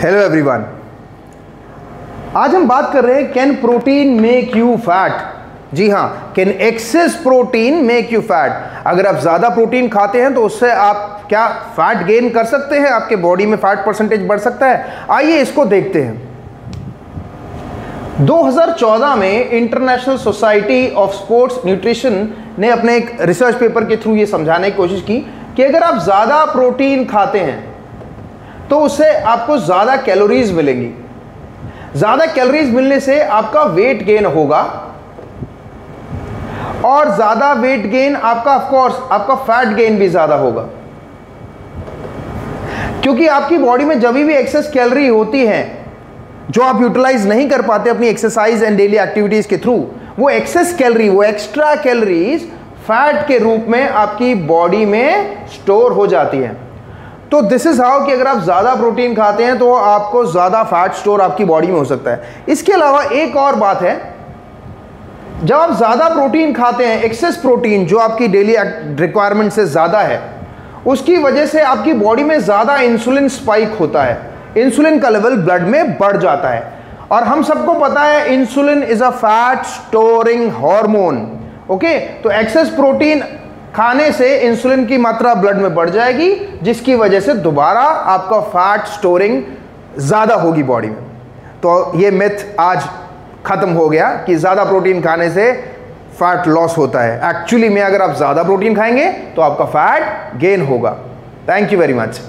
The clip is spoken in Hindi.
हेलो एवरीवन आज हम बात कर रहे हैं can protein make you fat जी हाँ can excess protein make you fat अगर आप ज़्यादा प्रोटीन खाते हैं तो उससे आप क्या फैट गेन कर सकते हैं? आपके बॉडी में फैट परसेंटेज बढ़ सकता है? आइए इसको देखते हैं। 2014 में International Society of Sports Nutrition ने अपने एक रिसर्च पेपर के थ्रू ये समझाने की कोशिश की कि अगर आप ज़्यादा प्रोटीन खाते हैं तो उससे आपको ज़्यादा कैलोरीज मिलेंगी। ज़्यादा कैलोरीज मिलने से आपका वेट गेन होगा और ज़्यादा वेट गेन आपका ऑफकोर्स आपका फैट गेन भी ज़्यादा होगा। क्योंकि आपकी बॉडी में जब भी एक्सेस कैलोरी होती है, जो आप यूटिलाइज नहीं कर पाते अपनी एक्सरसाइज एंड डेली एक्टिविटीज़ के थ्रू वो एक्सेस कैलोरी वो एक्स्ट्रा कैलोरीज फैट के रूप में आपकी बॉडी में स्टोर हो जाती है। तो दिस इज़ हाउ कि अगर आप ज़्यादा प्रोटीन खाते हैं तो आपको ज़्यादा फैट स्टोर आपकी बॉडी में हो सकता है। इसके अलावा एक और बात है, जब आप ज़्यादा प्रोटीन खाते हैं एक्सेस प्रोटीन जो आपकी डेली रिक्वायरमेंट से ज़्यादा है, उसकी वजह से आपकी बॉडी में ज़्यादा इंसुलिन स्पाइक होता है। इंसुलिन का लेवल ब्लड में बढ़ जाता है। और हम सबको पता है insulin is a fat storing hormone okay तो एक्सेस प्रोटीन खाने से इंसुलिन की मात्रा ब्लड में बढ़ जाएगी, जिसकी वजह से दोबारा आपका फैट स्टोरिंग ज़्यादा होगी बॉडी में। तो ये मिथ आज ख़त्म हो गया कि ज़्यादा प्रोटीन खाने से फैट लॉस होता है। एक्चुअली में अगर आप ज़्यादा प्रोटीन खाएँगे तो आपका फैट गेन होगा। Thank you very much